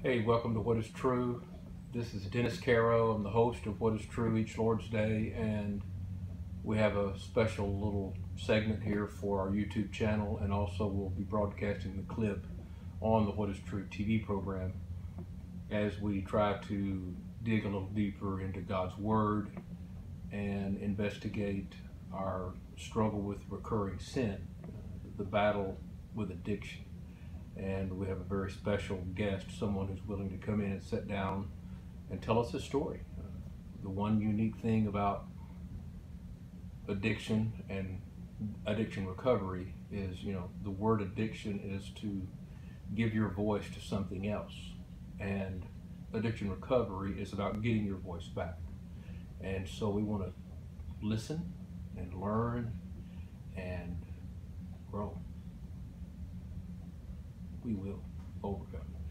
Hey, welcome to What is True. This is Dennis Carrow. I'm the host of What is True each Lord's Day, and we have a special little segment here for our YouTube channel, and also we'll be broadcasting the clip on the What is True TV program as we try to dig a little deeper into God's Word and investigate our struggle with recurring sin, the battle with addiction and we have a very special guest, someone who's willing to come in and sit down and tell us a story. Uh, the one unique thing about addiction and addiction recovery is, you know, the word addiction is to give your voice to something else, and addiction recovery is about getting your voice back. And so we want to listen and learn and grow we will overcome.